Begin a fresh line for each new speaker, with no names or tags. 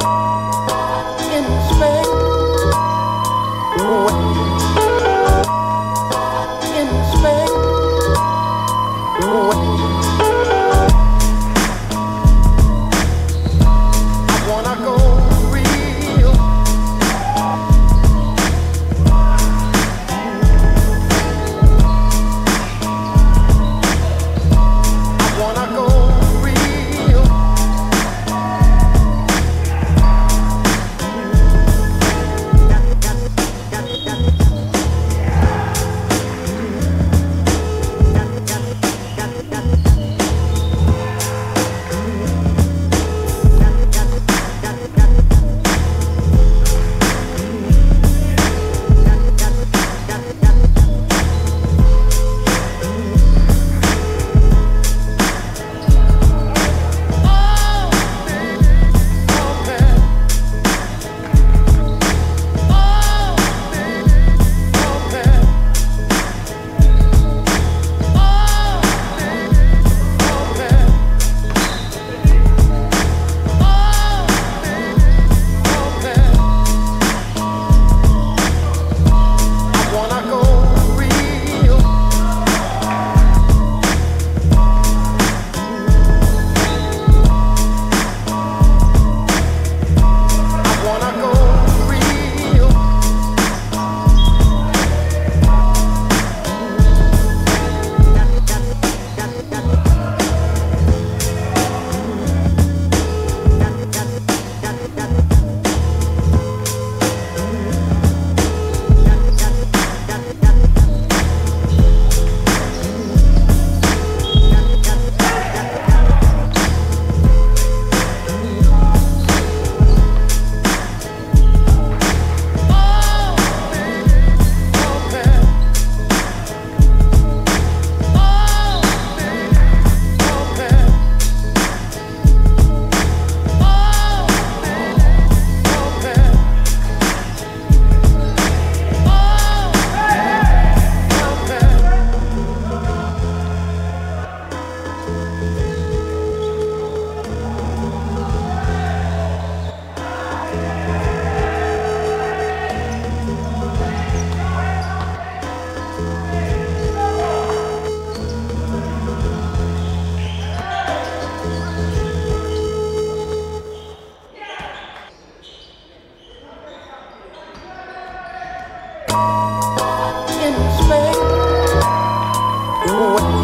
In space. In space. away.